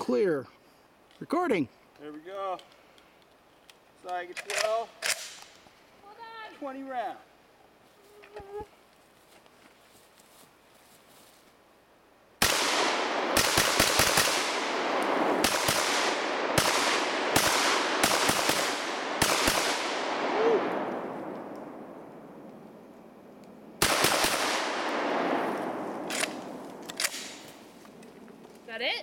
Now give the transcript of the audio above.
Clear. Recording. There we go. So I Saiga 12. 20 rounds. Is that it?